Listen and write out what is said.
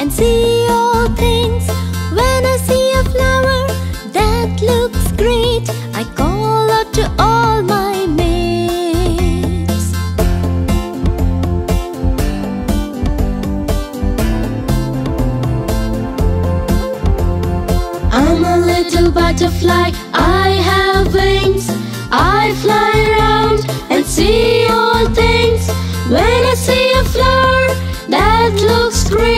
and see all things. When I see a flower that looks great, I call out to all my mates. I'm a little butterfly, I have wings. I fly around and see all things. When I see a flower that looks great.